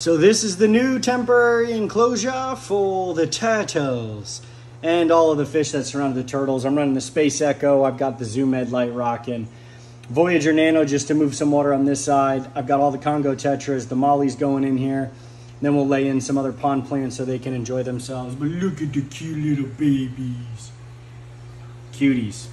So this is the new temporary enclosure for the turtles and all of the fish that surround the turtles. I'm running the Space Echo. I've got the Zoo Med light rocking. Voyager Nano just to move some water on this side. I've got all the Congo Tetras, the Mollies going in here. Then we'll lay in some other pond plants so they can enjoy themselves. But look at the cute little babies. Cuties.